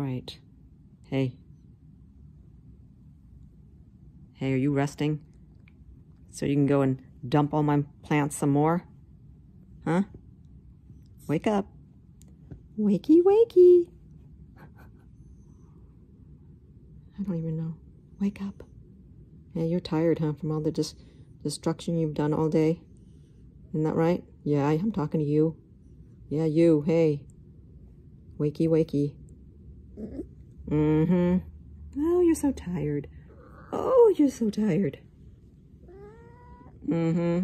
Right. Hey. Hey, are you resting? So you can go and dump all my plants some more? Huh? Wake up. Wakey, wakey. I don't even know. Wake up. Yeah, you're tired, huh, from all the dis destruction you've done all day? Isn't that right? Yeah, I'm talking to you. Yeah, you. Hey. Wakey, wakey. Mm-hmm. Oh, you're so tired. Oh, you're so tired. Mm-hmm.